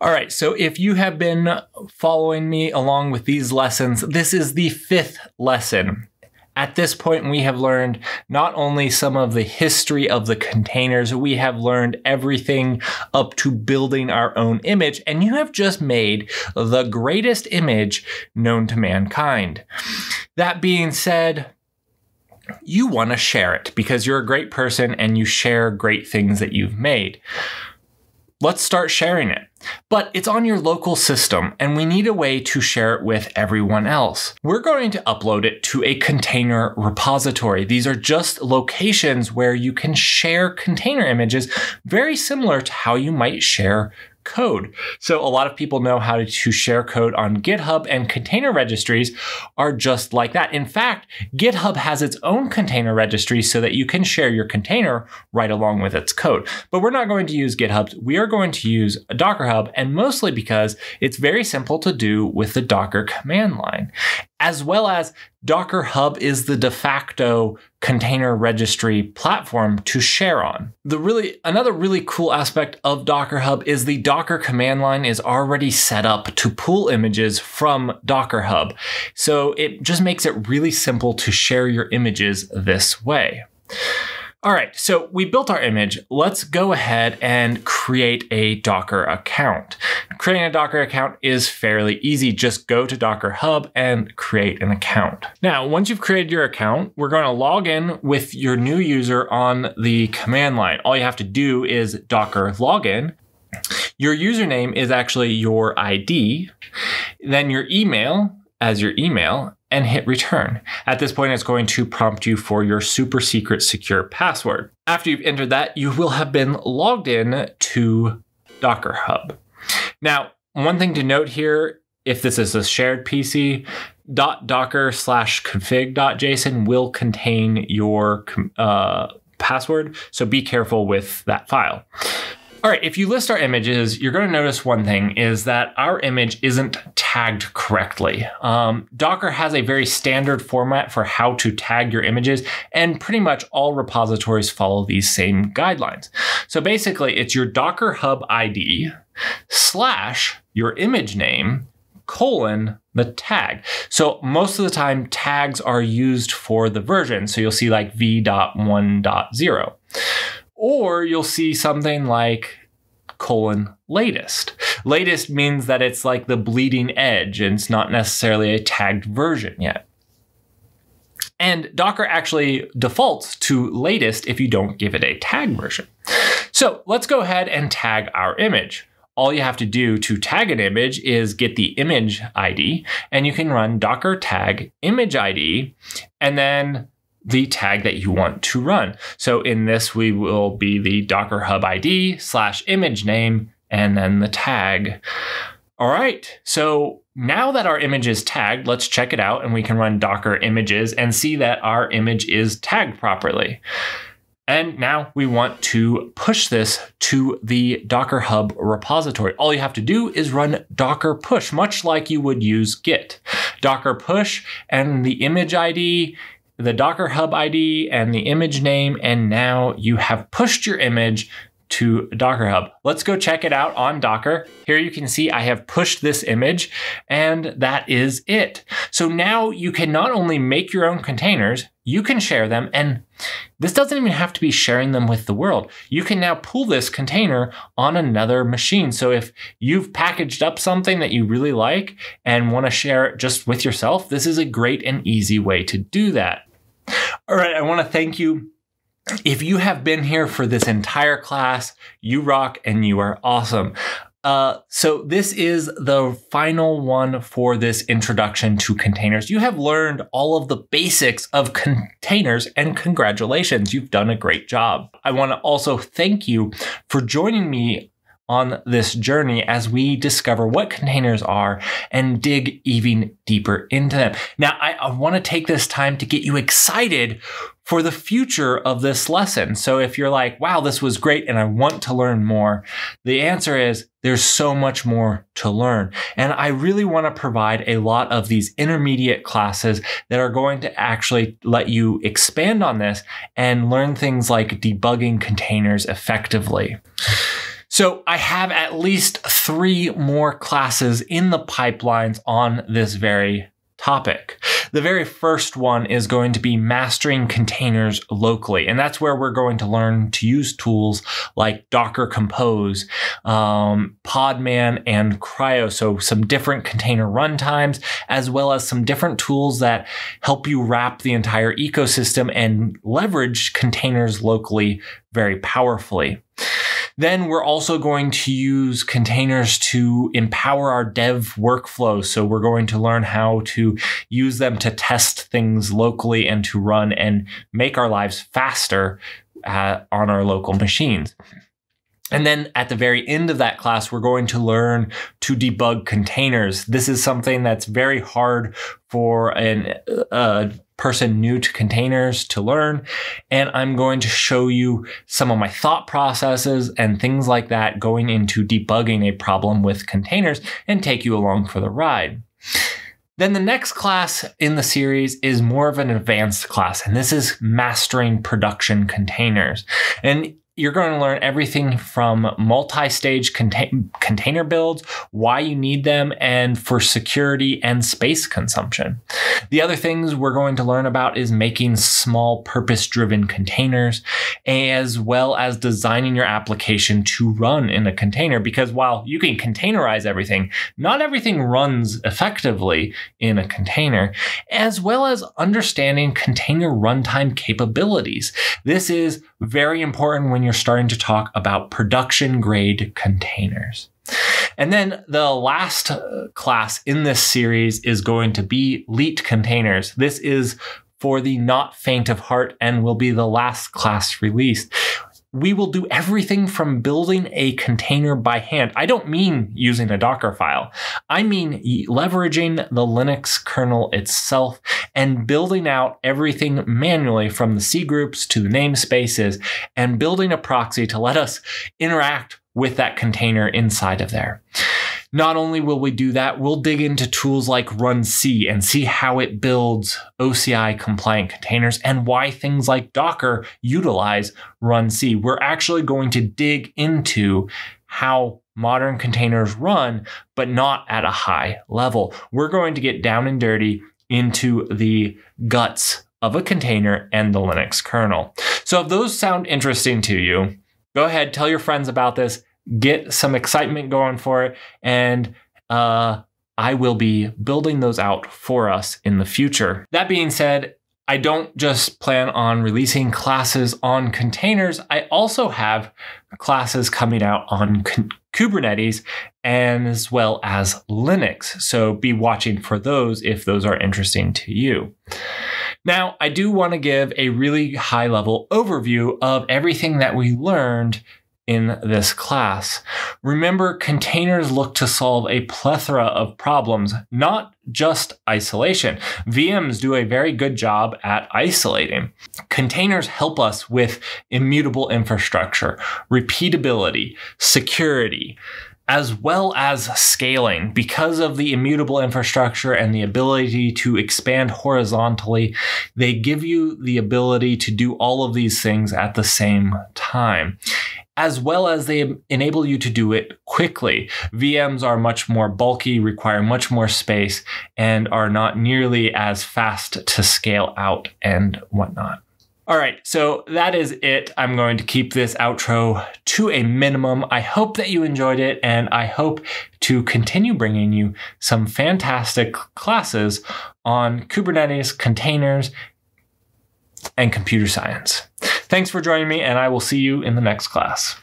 All right, so if you have been following me along with these lessons, this is the fifth lesson. At this point, we have learned not only some of the history of the containers, we have learned everything up to building our own image, and you have just made the greatest image known to mankind. That being said, you want to share it because you're a great person and you share great things that you've made. Let's start sharing it. But it's on your local system and we need a way to share it with everyone else. We're going to upload it to a container repository. These are just locations where you can share container images very similar to how you might share code. So a lot of people know how to share code on GitHub and container registries are just like that. In fact, GitHub has its own container registry so that you can share your container right along with its code. But we're not going to use GitHub. We are going to use Docker Hub and mostly because it's very simple to do with the Docker command line as well as Docker Hub is the de facto container registry platform to share on. The really another really cool aspect of Docker Hub is the Docker command line is already set up to pull images from Docker Hub. So it just makes it really simple to share your images this way. All right, so we built our image. Let's go ahead and create a Docker account. Creating a Docker account is fairly easy. Just go to Docker Hub and create an account. Now, once you've created your account, we're going to log in with your new user on the command line. All you have to do is Docker login. Your username is actually your ID, then your email as your email, and hit return. At this point, it's going to prompt you for your super secret secure password. After you've entered that, you will have been logged in to Docker Hub. Now, one thing to note here, if this is a shared PC, .docker slash config.json will contain your uh, password, so be careful with that file. All right, if you list our images, you're going to notice one thing is that our image isn't tagged correctly. Um, Docker has a very standard format for how to tag your images, and pretty much all repositories follow these same guidelines. So basically, it's your Docker Hub ID slash your image name colon the tag. So most of the time tags are used for the version. So you'll see like v.1.0 or you'll see something like colon latest. Latest means that it's like the bleeding edge and it's not necessarily a tagged version yet. And Docker actually defaults to latest if you don't give it a tag version. So let's go ahead and tag our image. All you have to do to tag an image is get the image ID and you can run docker tag image ID and then the tag that you want to run. So in this, we will be the Docker Hub ID slash image name and then the tag. All right, so now that our image is tagged, let's check it out and we can run Docker images and see that our image is tagged properly. And now we want to push this to the Docker Hub repository. All you have to do is run Docker push, much like you would use Git. Docker push and the image ID the Docker Hub ID and the image name, and now you have pushed your image to Docker Hub. Let's go check it out on Docker. Here you can see I have pushed this image and that is it. So now you can not only make your own containers, you can share them and this doesn't even have to be sharing them with the world. You can now pull this container on another machine. So if you've packaged up something that you really like and want to share it just with yourself, this is a great and easy way to do that. All right, I want to thank you if you have been here for this entire class, you rock and you are awesome. Uh, so this is the final one for this introduction to containers. You have learned all of the basics of containers and congratulations, you've done a great job. I want to also thank you for joining me on this journey as we discover what containers are and dig even deeper into them. Now, I, I want to take this time to get you excited for the future of this lesson. So if you're like, wow, this was great and I want to learn more, the answer is there's so much more to learn. And I really want to provide a lot of these intermediate classes that are going to actually let you expand on this and learn things like debugging containers effectively. So I have at least three more classes in the pipelines on this very topic. The very first one is going to be mastering containers locally. And that's where we're going to learn to use tools like Docker Compose, um, Podman, and CRI-O. So some different container runtimes, as well as some different tools that help you wrap the entire ecosystem and leverage containers locally very powerfully. Then we're also going to use containers to empower our dev workflow. So we're going to learn how to use them to test things locally and to run and make our lives faster uh, on our local machines. And then at the very end of that class, we're going to learn to debug containers. This is something that's very hard for an, uh, person new to containers to learn. And I'm going to show you some of my thought processes and things like that going into debugging a problem with containers and take you along for the ride. Then the next class in the series is more of an advanced class, and this is mastering production containers. And you're going to learn everything from multi-stage contain- container builds, why you need them, and for security and space consumption. The other things we're going to learn about is making small purpose-driven containers, as well as designing your application to run in a container. Because while you can containerize everything, not everything runs effectively in a container, as well as understanding container runtime capabilities. This is very important when you're starting to talk about production grade containers. And then the last uh, class in this series is going to be Leet containers. This is for the not faint of heart and will be the last class released we will do everything from building a container by hand. I don't mean using a Docker file. I mean leveraging the Linux kernel itself and building out everything manually from the C groups to the namespaces and building a proxy to let us interact with that container inside of there. Not only will we do that, we'll dig into tools like runc and see how it builds OCI compliant containers and why things like Docker utilize runc. We're actually going to dig into how modern containers run, but not at a high level. We're going to get down and dirty into the guts of a container and the Linux kernel. So if those sound interesting to you, go ahead, tell your friends about this get some excitement going for it. And uh, I will be building those out for us in the future. That being said, I don't just plan on releasing classes on containers. I also have classes coming out on Kubernetes as well as Linux. So be watching for those if those are interesting to you. Now, I do want to give a really high level overview of everything that we learned in this class. Remember, containers look to solve a plethora of problems, not just isolation. VMs do a very good job at isolating. Containers help us with immutable infrastructure, repeatability, security, as well as scaling. Because of the immutable infrastructure and the ability to expand horizontally, they give you the ability to do all of these things at the same time as well as they enable you to do it quickly. VMs are much more bulky, require much more space, and are not nearly as fast to scale out and whatnot. All right, so that is it. I'm going to keep this outro to a minimum. I hope that you enjoyed it, and I hope to continue bringing you some fantastic classes on Kubernetes, containers, and computer science. Thanks for joining me, and I will see you in the next class.